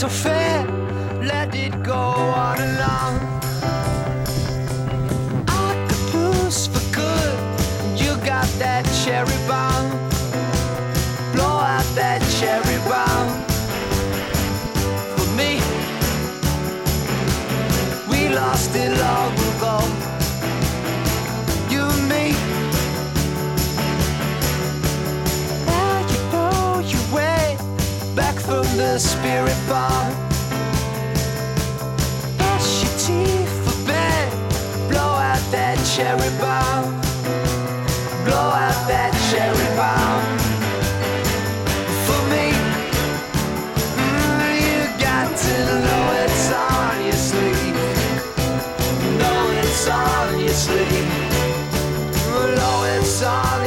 so fair, let it go on along. Octopus for good, you got that cherry bomb. Blow out that cherry bomb for me. We lost it all. The spirit bar. Brush your teeth for bed. Blow out that cherry bomb. Blow out that cherry bomb. For me, mm, you got to know it's on your sleeve. Know it's on your sleeve. Know it's on